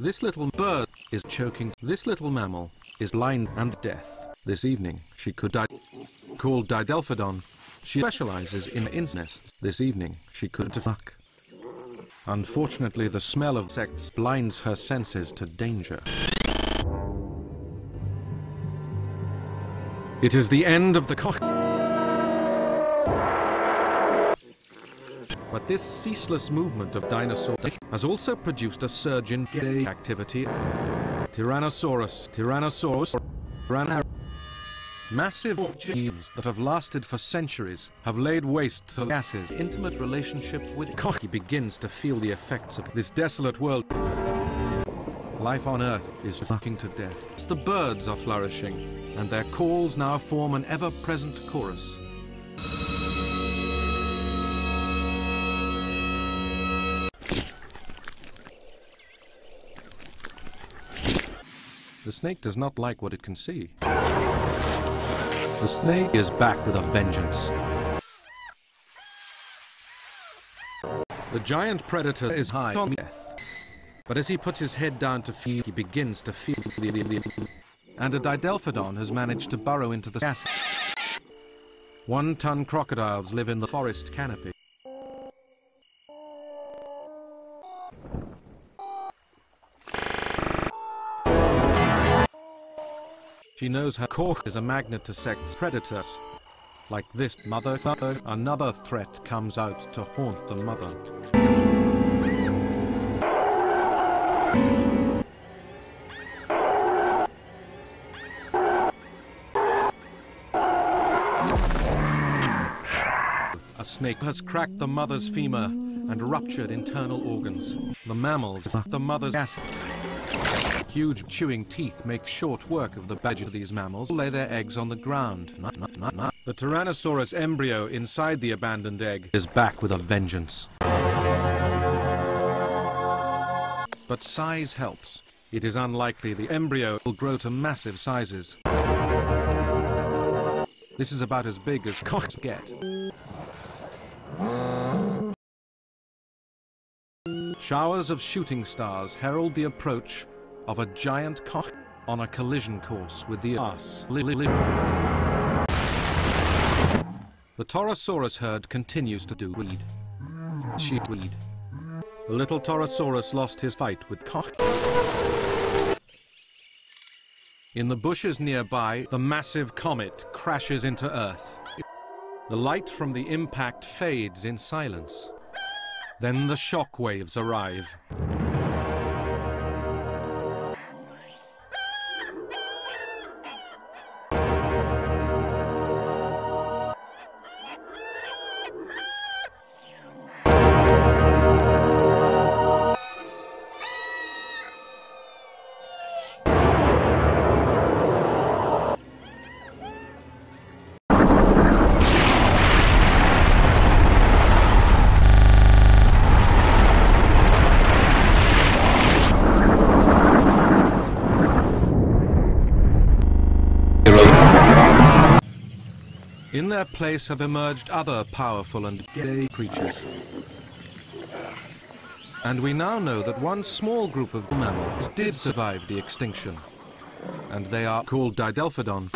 This little bird is choking. This little mammal is blind and deaf. This evening, she could die. Called Didelphodon, she specializes in insects. This evening, she could fuck. Unfortunately, the smell of insects blinds her senses to danger. It is the end of the cock. But this ceaseless movement of dinosaur has also produced a surge in gay activity. Tyrannosaurus, Tyrannosaurus, Tyrannosaurus. Massive genes that have lasted for centuries have laid waste to gases. Intimate relationship with cocky begins to feel the effects of this desolate world. Life on Earth is fucking to death. The birds are flourishing, and their calls now form an ever-present chorus. The snake does not like what it can see. The snake is back with a vengeance. The giant predator is high on death. But as he puts his head down to feed, he begins to feel. And a didelphodon has managed to burrow into the gas. One-ton crocodiles live in the forest canopy. She knows her cork is a magnet to sex predators. Like this motherfucker, another threat comes out to haunt the mother. A snake has cracked the mother's femur and ruptured internal organs. The mammals, the mother's acid. Huge chewing teeth make short work of the badger. These mammals lay their eggs on the ground. The Tyrannosaurus embryo inside the abandoned egg is back with a vengeance. But size helps. It is unlikely the embryo will grow to massive sizes. This is about as big as cocks get. Showers of shooting stars herald the approach of a giant cock on a collision course with the ass. The Torosaurus herd continues to do weed. Sheep weed. The little Torosaurus lost his fight with cock. In the bushes nearby, the massive comet crashes into Earth. The light from the impact fades in silence. Then the shock waves arrive. In their place have emerged other powerful and gay creatures. And we now know that one small group of mammals did survive the extinction. And they are called Didelphodon.